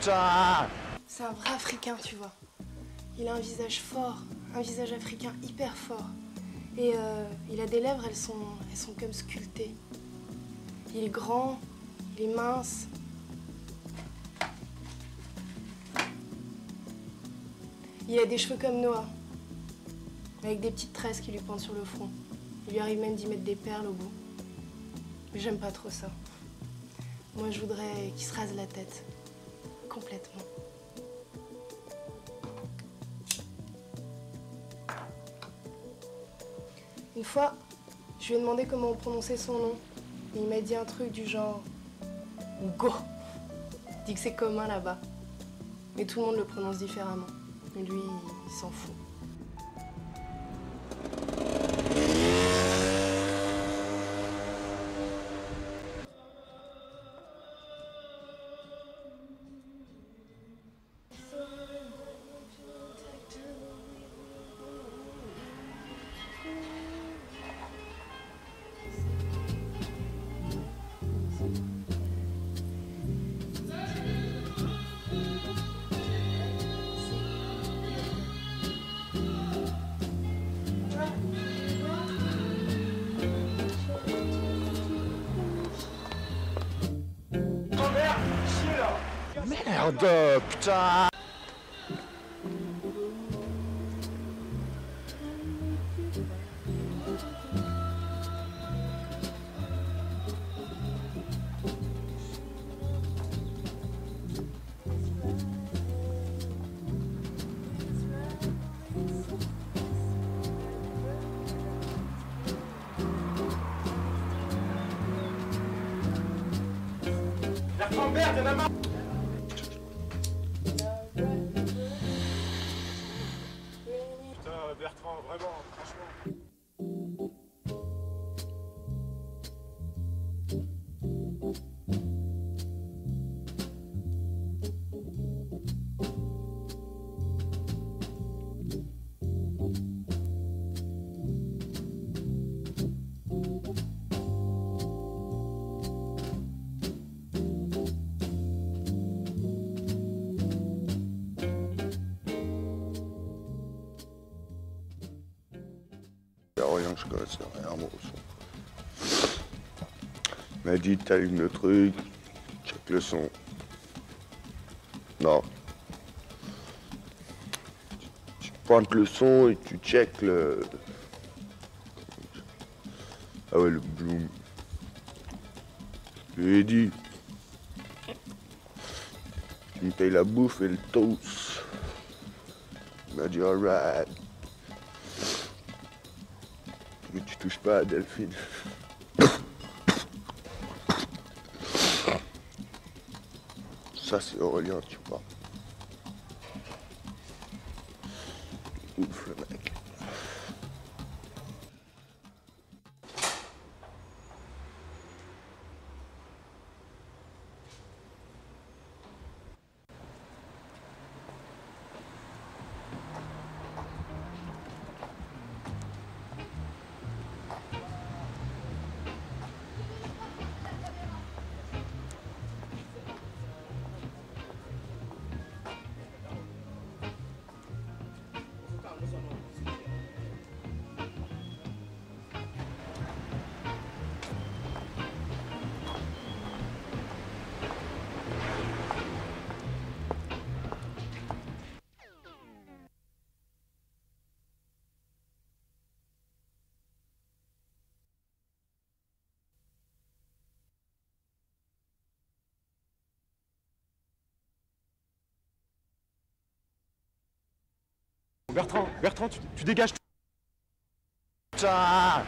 C'est un vrai Africain, tu vois. Il a un visage fort, un visage africain hyper fort. Et euh, il a des lèvres, elles sont, elles sont comme sculptées. Il est grand, il est mince. Il a des cheveux comme Noah, avec des petites tresses qui lui pendent sur le front. Il lui arrive même d'y mettre des perles au bout. Mais j'aime pas trop ça. Moi, je voudrais qu'il se rase la tête. Complètement. Une fois, je lui ai demandé comment on prononçait son nom. Et il m'a dit un truc du genre Go. Il dit que c'est commun là-bas. Mais tout le monde le prononce différemment. Mais lui, il s'en fout. La grand-mère de maman je connaissais rien, moi, au son. Il m'a dit, t'allumes le truc, check le son. Non. Tu, tu pointes le son et tu check le... Ah ouais, le bloom. Je lui ai dit, tu me payes la bouffe et le toast. Il m'a dit, alright. Mais tu touches pas à Delphine. Ça, c'est Aurélien, tu vois. Ouf, le mec. Bertrand, Bertrand, tu, tu dégages. Putain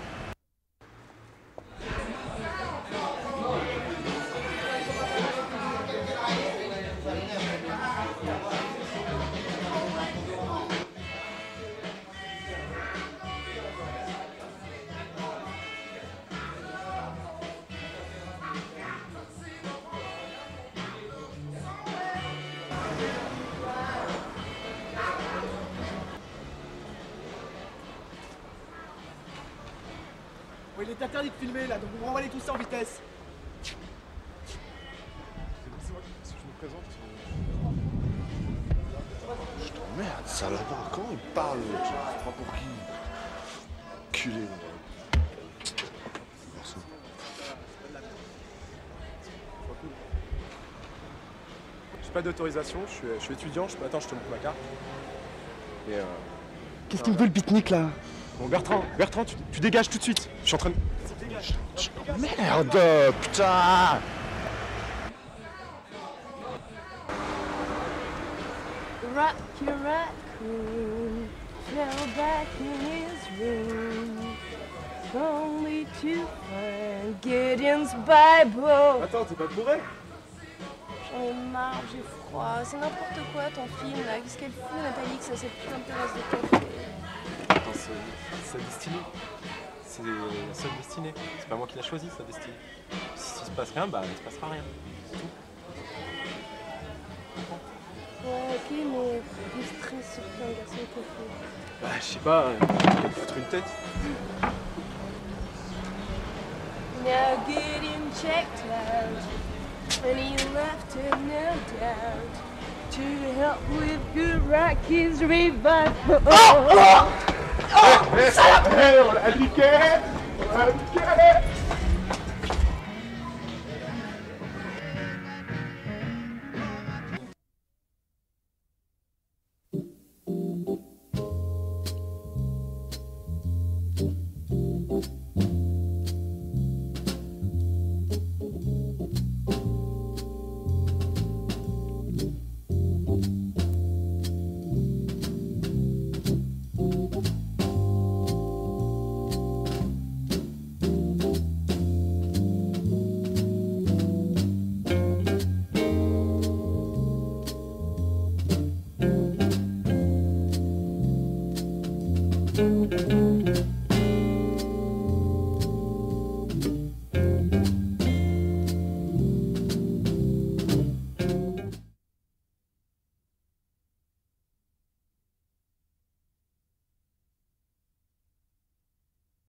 il est interdit de filmer là, donc on va renvoyer tout ça en vitesse. C'est moi qui je me présente. ça là-bas. Comment il parle l'autre Je prends pour qui Culé. Merci. J'ai pas d'autorisation, je suis, je suis étudiant, je peux... attends, je te montre ma carte. Et euh... Qu'est-ce qu'il me veut le pique-nique là? Bon Bertrand, Bertrand, tu, dégages tout de suite. Je suis en train de... Merde, putain Rock your raccoon fell back in his room. Only to find Gideon's Bible. Attends, t'es pas bourré J'en ai marre, j'ai froid. C'est n'importe quoi ton film là. Qu'est-ce qu'elle fout Nathalie que ça cette putain de de café Attends, c'est c'est sa destinée. C'est la seule destinée. C'est pas moi qui l'a choisi, sa destinée. Si il se passe rien, bah il se passera rien. Ouais, ok, mais du stress sur un garçon. Bah, je sais pas, euh, il va foutre une tête. Now Gideon checked out, and he left him no doubt to help with good Rocky's revival. L'a niqué On l'a niqué